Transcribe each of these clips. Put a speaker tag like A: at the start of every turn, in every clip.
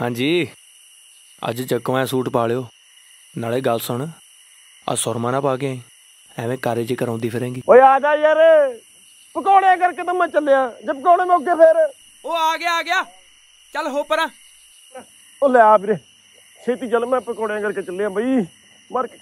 A: ਹਾਂਜੀ। ਅੱਜ ਚੱਕਵਾਂ ਸੂਟ ਪਾ ਲਿਓ। ਨਾਲੇ ਗੱਲ ਸੁਣ ਆ ਸੁਰਮਾ ਨਾ ਪਾ ਕੇ ਆਈ। ਐਵੇਂ ਕਾਰੇ ਚ ਕਰਾਉਂਦੀ ਫਿਰੇਂਗੀ।
B: ਓਏ ਆ ਜਾ ਯਾਰ। ਪਕੌੜੇ ਕਰਕੇ ਤਾਂ ਮੈਂ ਚੱਲਿਆ। ਜੇ ਪਕੌੜੇ ਮੌਕੇ ਫੇਰ।
C: ਉਹ ਆ ਗਿਆ ਆ ਗਿਆ। ਚੱਲ ਹੋ ਪਰਾਂ।
B: ਉਹ ਲੈ ਆ ਵੀਰੇ। ਛੇਤੀ ਚੱਲ ਮੈਂ ਪਕੌੜਿਆਂ ਕਰਕੇ ਚੱਲਿਆ ਬਈ। ਮਰ ਕੇ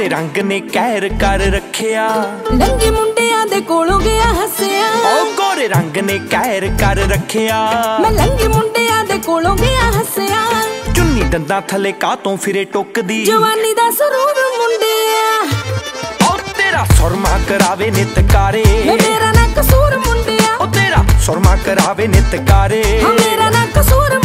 A: ਗੋਰੇ ਰੰਗ ਨੇ ਕਹਿਰ ਕਰ ਰੱਖਿਆ।
D: ਲੰਗੇ ਮੁੰਡਿਆਂ ਦੇ ਕੋਲੋਂ ਗਿਆ ਹੱਸਿਆ।
A: ਓ ਗੋਰੇ ਰੰਗ ਨੇ ਕਹਿਰ ਕਰ ਰੱਖਿਆ।
D: ਮੈਂ ਲੰਗੇ ਮੁੰਡਿਆਂ ਦੇ ਕੋਲੋਂ ਗਿਆ ਹੱਸਿਆ।
A: ਚੁੰਨੀ ਦੰਦਾਂ ਥੱਲੇ ਕਾਤੋਂ ਫਿਰੇ ਟੁੱਕਦੀ।
D: ਜਵਾਨੀ ਦਾ ਸਰੂਰ ਮੁੰਡਿਆ
A: ਓ ਤੇਰਾ ਸੁਰਮਾ ਕਰਾਵੇ ਨਿਤ ਕਾਰੇ।
D: ਮੈਂ ਮੇਰਾ ਨਾ ਕਸੂਰ ਮੁੰਡਿਆ
A: ਓ ਤੇਰਾ ਸੁਰਮਾ ਕਰਾਵੇ ਨਿਤ ਕਾਰੇ।
D: ਹਾਂ ਮੇਰਾ ਨਾ ਕਸੂਰ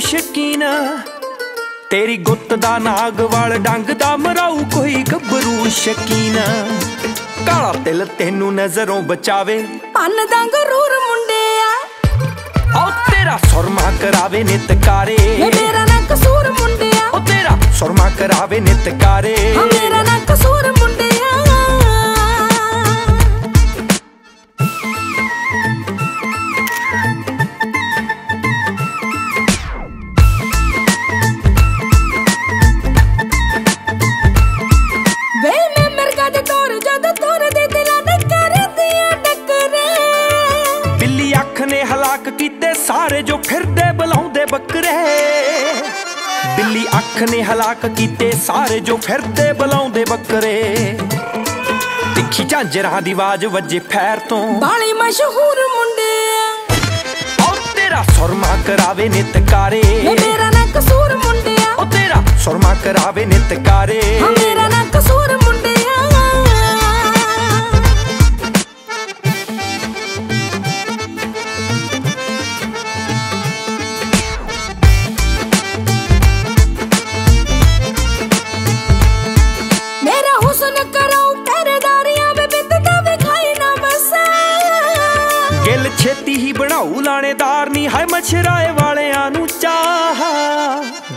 A: ਸ਼ਕੀਨ ਤੇਰੀ ਗੁੱਤ ਦਾ ਨਾਗ ਵਾਲ ਡੰਗ ਦਾ ਮਰਾਉ ਕੋਈ ਗੱਭਰੂ ਸ਼ਕੀਨ। ਕਾਲਾ ਤਿਲ ਤੈਨੂੰ ਨਜ਼ਰੋਂ ਬਚਾਵੇ।
D: ਪੰਨ ਦਾ ਗਰੂਰ ਮੁੰਡਿਆ
A: ਓ ਤੇਰਾ ਸੁਰਮਾ ਕਰਾਵੇ ਨਿਤ ਕਾਰੇ
D: ਵੇ ਮੇਰਾ ਨਾ ਕਸੂਰ ਮੁੰਡਿਆ
A: ਓ ਤੇਰਾ ਸੁਰਮਾ ਕਰਾਵੇ ਨਿਤ ਕਾਰੇ
D: ਹਾਂ ਮੇਰਾ ਨਾ ਕਸੂਰ
A: ਅੱਖ ਨੇ ਹਲਾਕ ਕੀਤੇ ਸਾਰੇ ਜੋ ਫਿਰਦੇ ਬੁਲਾਉਂਦੇ ਬੱਕਰੇ। ਤਿੱਖੀ ਝਾਂਜਰਾਂ ਦੀ ਆਵਾਜ਼ ਵੱਜੇ ਫੈਰ ਤੋਂ।
D: ਬਾਲੇ ਮਸ਼ਹੂਰ ਮੁੰਡਿਆ
A: ਓ ਤੇਰਾ ਸੁਰਮਾ ਕਰਾਵੇ ਨਿਤ ਕਾਰੇ।
D: ਵੇ ਮੇਰਾ ਨਾ ਕਸੂਰ ਮੁੰਡਿਆ
A: ਓ ਤੇਰਾ ਸੁਰਮਾ ਕਰਾਵੇ ਨਿਤ ਕਾਰੇ।
D: ਹਾਂ ਮੇਰਾ ਨਾ ਕਸੂਰ
A: ਛੇਤੀ ਹੀ ਬਣਾਉ ਲਾਣੇਦਾਰ ਨਹੀਂ ਹੈ ਮਛਰਾਏ ਵਾਲਿਆਂ ਨੂੰ ਚਾਹ।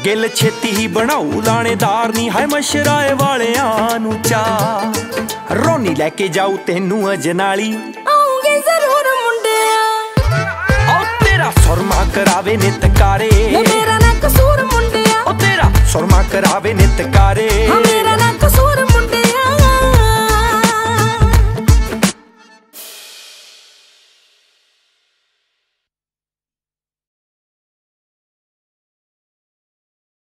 A: ਗਿੱਲ ਛੇਤੀ ਹੀ ਬਣਾਉ ਲਾਣੇਦਾਰ ਨਹੀਂ ਹੈ ਮਛਰਾਏ ਵਾਲਿਆਂ ਨੂੰ ਚਾਹ। ਰੋਨੀ ਲੈ ਕੇ ਜਾਉ ਤੈਨੂੰ ਅਜਨਾਲੀ।
D: ਆਉਂਗੇ ਜ਼ਰੂਰ ਮੁੰਡਿਆ।
A: ਓ ਤੇਰਾ ਸੁਰਮਾ ਕਰਾਵੇ ਨਿਤ ਕਾਰੇ
D: ਵੇ ਮੇਰਾ ਨਾ ਕਸੂਰ ਮੁੰਡਿਆ।
A: ਓ ਤੇਰਾ ਸੁਰਮਾ ਕਰਾਵੇ ਨਿਤ ਕਾਰੇ
D: ਹਾਂ ਮੇਰਾ